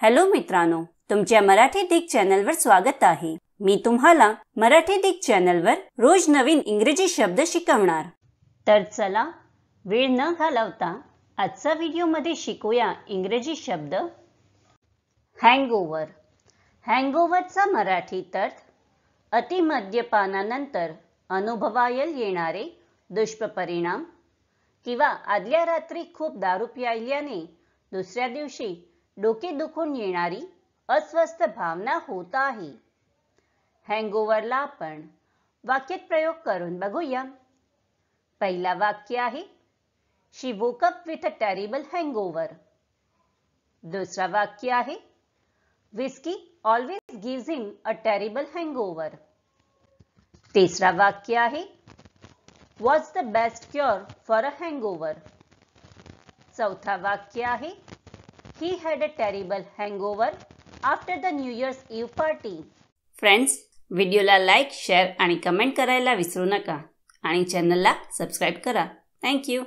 Hello मित्रांनो तुमच्या मराठी दिग चॅनलवर स्वागत आहे. मी तुम्हाला मराठी दिग चॅनलवर रोज नवीन इंग्रजी शब्द शिकवणार. तर चला वेळ न घालवता आजचा व्हिडिओमध्ये शिकूया इंग्रजी शब्द. हँगओव्हर. हँगओव्हरचा मराठीत अर्थ अतिमद्यपानानंतर अनुभवायल येणारे दुष्परिणाम किंवा आदल्या रात्री खूप दारू प्यायल्याने दुसऱ्या दिवशी डोके दुखून येणारी अस्वस्थ भावना होत आहे. हँगओव्हरला आपण वाक्यात प्रयोग करून बघूया. पहिला वाक्य आहे she woke up with a terrible hangover दुसरा वाक्य आहे whisky always gives him a terrible hangover तिसरा वाक्य आहे was the best cure for a hangover चौथा वाक्य आहे he had a terrible hangover after the new Year's eve party friends व्हिडिओला लाईक शेअर आणि कमेंट करायला विसरू नका. आणि चॅनलला सबस्क्राईब करा. थँक्यू